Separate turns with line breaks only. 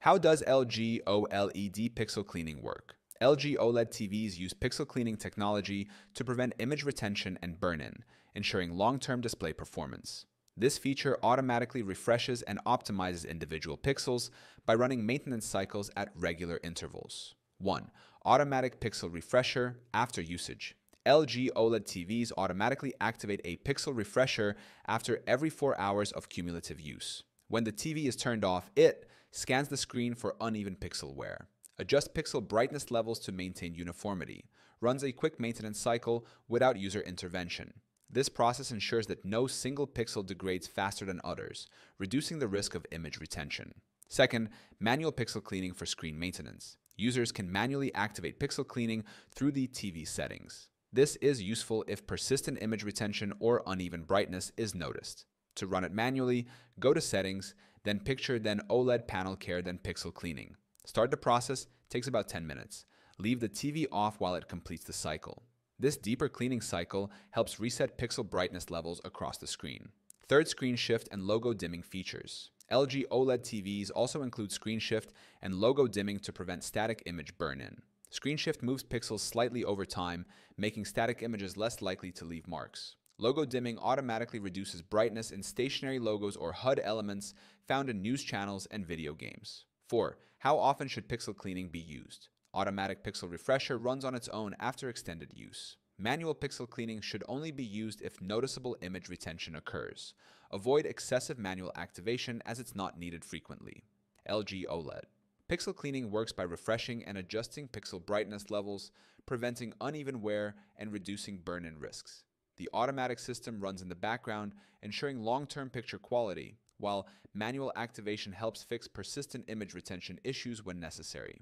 How does LG OLED pixel cleaning work? LG OLED TVs use pixel cleaning technology to prevent image retention and burn-in, ensuring long-term display performance. This feature automatically refreshes and optimizes individual pixels by running maintenance cycles at regular intervals. 1. Automatic pixel refresher after usage. LG OLED TVs automatically activate a pixel refresher after every 4 hours of cumulative use. When the TV is turned off, it scans the screen for uneven pixel wear, adjusts pixel brightness levels to maintain uniformity, runs a quick maintenance cycle without user intervention. This process ensures that no single pixel degrades faster than others, reducing the risk of image retention. Second, manual pixel cleaning for screen maintenance. Users can manually activate pixel cleaning through the TV settings. This is useful if persistent image retention or uneven brightness is noticed. To run it manually, go to Settings, then Picture, then OLED Panel Care, then Pixel Cleaning. Start the process, takes about 10 minutes. Leave the TV off while it completes the cycle. This deeper cleaning cycle helps reset pixel brightness levels across the screen. Third screen shift and logo dimming features. LG OLED TVs also include screen shift and logo dimming to prevent static image burn-in. Screen shift moves pixels slightly over time, making static images less likely to leave marks. Logo dimming automatically reduces brightness in stationary logos or HUD elements found in news channels and video games. 4. How often should pixel cleaning be used? Automatic pixel refresher runs on its own after extended use. Manual pixel cleaning should only be used if noticeable image retention occurs. Avoid excessive manual activation as it's not needed frequently. LG OLED. Pixel cleaning works by refreshing and adjusting pixel brightness levels, preventing uneven wear and reducing burn-in risks. The automatic system runs in the background, ensuring long-term picture quality, while manual activation helps fix persistent image retention issues when necessary.